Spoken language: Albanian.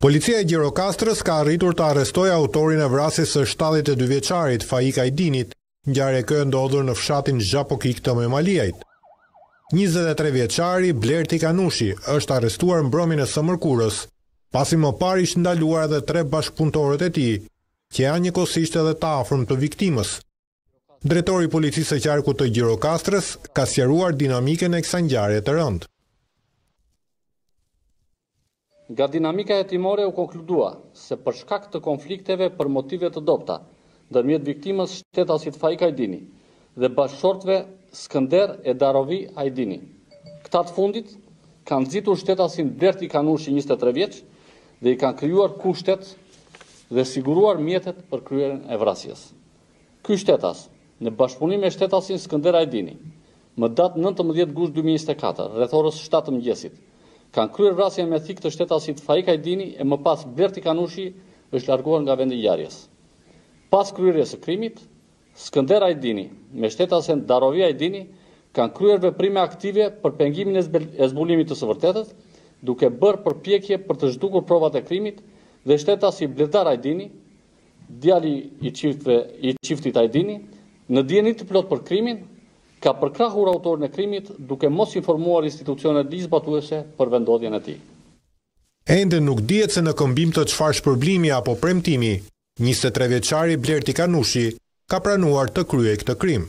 Policia e Gjirokastrës ka arritur të arrestojë autorin e vrasjes së shtatëdhjetë e dy vjeçarit, Faik Ajdinit, ngjarje kjo e ndodhur në fshatin Zhapokik të Memaliajt. Njëzet e tre vjeçari, Blerti Kanushi, është arrestuar mbrëmjen e së mërkurës, pasi më parë ishin ndaluar edhe tre bashkëpunëtorët e tij, që janë njëkohësisht edhe të afërm të viktimës. Drejtori i Policisë së Qarkut të Gjirokastrës ka sqaruar dinamikën e kësaj ngjarje të rëndë. Nga dinamika hetimore u konkludua se për shkak të konflikteve për motive të dobëta ndërmjet viktimës shtetasit Faik Ajdini dhe bashkëshortëve Skënder e Darovi Ajdini, këta të fundit kanë nxitur shtetasin Blerti Kanushi njëzet e tre vjeç dhe i kanë krijuar kushtet dhe siguruar mjetet për kryerjen e vrasjes. Ky shtetas, në bashkëpunim me shtetasin Skënder Ajdini, më datë nëntëmbëdhjetë gusht dy mijë e njëzet e katër, rreth orës shtatë të mëngjesit, kanë kryer vrasjen me thikë të shtetasit Faik Ajdini e më pas Blerti Kanushi është larguar nga vendi i ngjarjes. Pas kryerjes së krimit, Skënder Ajdini me shtetasen Darovi Ajdini kanë kryer veprime aktive për pengimin e zbulimit të së vërtetës, duke bërë përpjekje për të zhdukur provat e krimit dhe shtetasi Bledar Ajdini Djali i çiftit Ajdini, në dijeni të plotë për krimin, ka përkrahur autorin e krimit duke mos informuar institucionet ligjzbatuese për vendndodhjen e tij. Ende nuk dihet se në këmbim të çfarë shpërblimi apo premtimi, njëzet e tre vjeçari Blerti Kanushi ka pranuar të kryejë këtë krim.